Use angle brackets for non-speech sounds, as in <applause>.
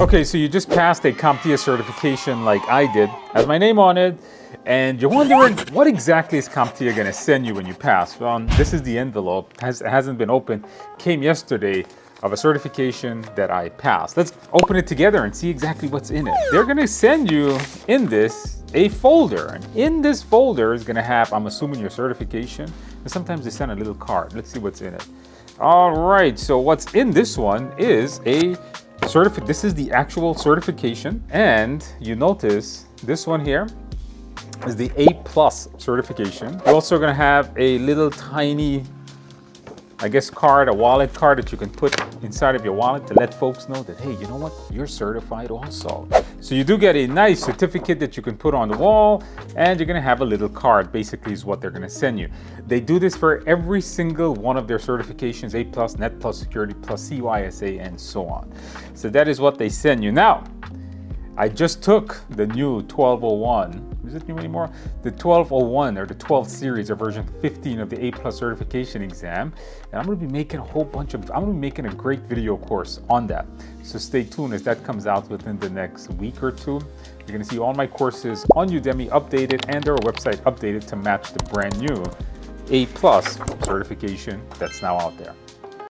Okay, so you just passed a CompTIA certification like I did, has my name on it, and you're wondering <laughs> what exactly is CompTIA going to send you when you pass? Well, this is the envelope, has, hasn't been opened, came yesterday of a certification that I passed. Let's open it together and see exactly what's in it. They're going to send you in this a folder, and in this folder is going to have, I'm assuming, your certification, and sometimes they send a little card. Let's see what's in it. All right, so what's in this one is a certificate. This is the actual certification. And you notice this one here is the A plus certification. We're also gonna have a little tiny I guess card, a wallet card that you can put inside of your wallet to let folks know that, hey, you know what, you're certified also. So you do get a nice certificate that you can put on the wall and you're gonna have a little card, basically is what they're gonna send you. They do this for every single one of their certifications, A+, plus, Net Plus, Security Plus, CYSA, and so on. So that is what they send you. Now, I just took the new 1201 is it new anymore? The 1201 or the 12 series or version 15 of the A plus certification exam. And I'm gonna be making a whole bunch of, I'm gonna be making a great video course on that. So stay tuned as that comes out within the next week or two. You're gonna see all my courses on Udemy updated and our website updated to match the brand new A plus certification that's now out there.